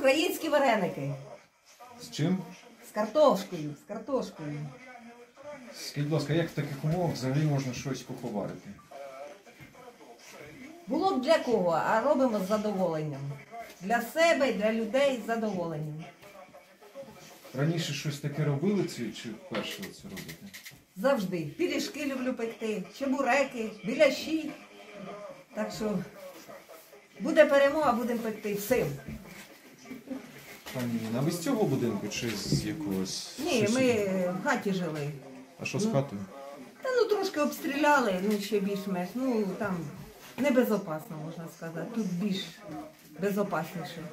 українські вареники. З чим? З картошкою, з картошкою. Скажіть, будь ласка, як в таких умовах взагалі можна щось поховарити? Було б для кого, а робимо з задоволенням. Для себе і для людей з задоволенням. Раніше щось таке робили чи, чи вперше це робите? Завжди. Пиріжки люблю пекти, чебуреки, біляші. Так що буде перемога, будемо пекти всім. А ви з цього будинку чи з якогось? Ні, сусіднього? ми в хаті жили. А що з хатою? Та ну трошки обстріляли, ну ще більш-менш. Ну там небезопасно, можна сказати. Тут більш безопасніше.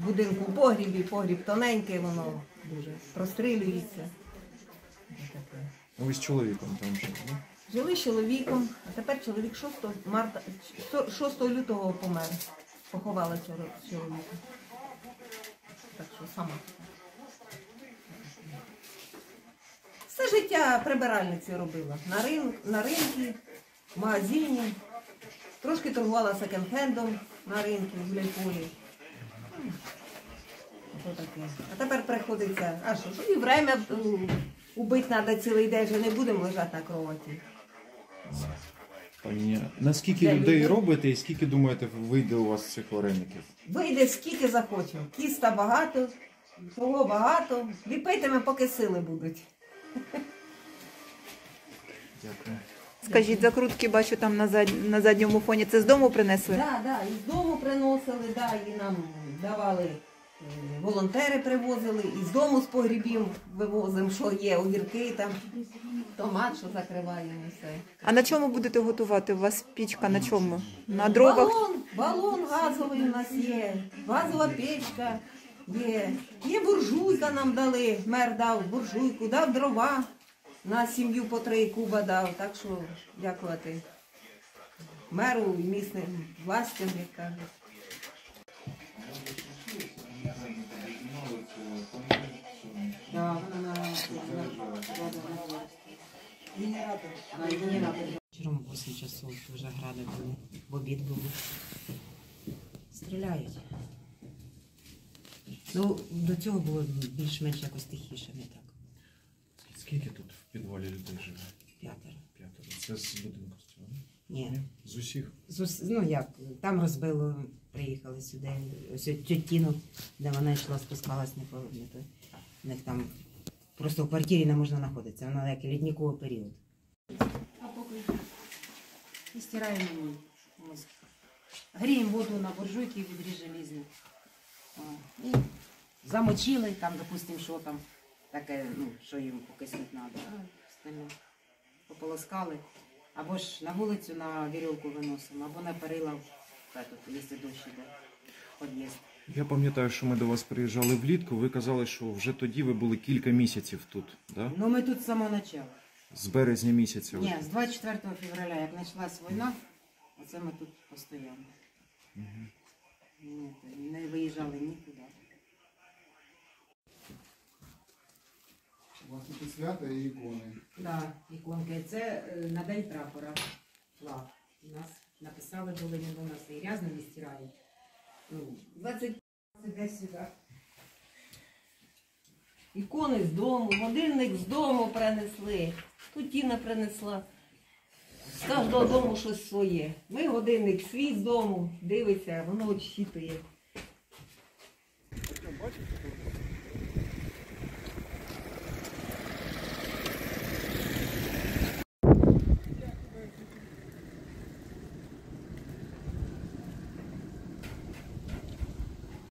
В будинку в погрібі, погріб тоненький, воно дуже прострілюється. Таке. Ну, Ви з чоловіком там жили, да? Жили з чоловіком, а тепер чоловік 6, марта, 6 лютого помер. Поховала цього чоловіка. Так що сама. Все життя прибиральниці робила. На, рин, на ринку, в магазині. Трошки торгувала секонд-хендом на ринку в Гуляйполі. А тепер приходиться, а що і время убити треба цілий день, вже не будемо лежати на кроваті. Пані наскільки людей робите і скільки думаєте вийде у вас цих вареників? Вийде скільки захочемо. Кіста багато, того багато. Ліпитиме, поки сили будуть. Дякую. Скажіть, закрутки бачу там на, зад... на задньому фоні. Це з дому принесли? Да, да, і з дому приносили, да, і нам давали е, волонтери привозили, і з дому з погрібів вивозимо, що є, огірки там, томат, що закриваємо все. А на чому будете готувати? У вас пічка на чому? На дровах? Балон, балон газовий у нас є, газова печка є. Є буржуйка нам дали, мер дав буржуйку, дав дрова. На сім'ю по три куба дав, так що дякувати меру і місним властям, як кажуть. Вечором 8 часов вже гради були, в обід були. Стріляють. Ну, до цього було більш-менш якось тихіше, не так. Скільки тут в підвалі людей живе? П'ятеро. П'ятеро. Це з будинку з цього? ні? Ні. З усіх? З ус- Ну як, там розбило, приїхали сюди. Ось тютіну, де вона йшла, спускалась не по не то. У них там просто в квартирі не можна знаходитися, вона як лідниковий період. А поки і стираємо мозг. Гріємо воду на буржуйки відріз желізні. О, І замочили, там, допустимо, що там таке, ну, що їм покиснути треба. А пополоскали. Або ж на вулицю на вірьовку виносимо, або на перила, якщо дощ іде, під'їзд. Я пам'ятаю, що ми до вас приїжджали влітку. Ви казали, що вже тоді ви були кілька місяців тут, да? Ну ми тут з самого початку. З березня місяця. Ні, з 24 февраля, як почалась війна, оце ми тут постійно. Ні, не виїжджали нікуди. У вас тут свята і ікони. Да, іконки. Це е, на день прапора. Флаг. У нас написали були не до нас і грязно не стирають. Ну, 20 Іде сюди. Ікони з дому, годинник з дому принесли. Тут Тіна принесла. З кожного дому щось своє. Ми годинник свій з дому, дивиться, воно очітує. Бачите?